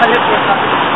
30分経って